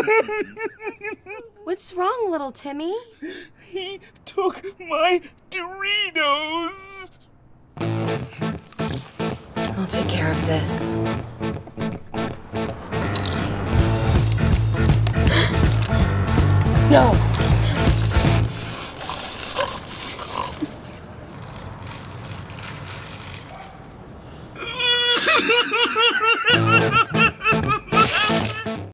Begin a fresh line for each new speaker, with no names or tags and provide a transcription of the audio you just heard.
What's wrong, little Timmy?
He took my Doritos!
I'll take care of this. no!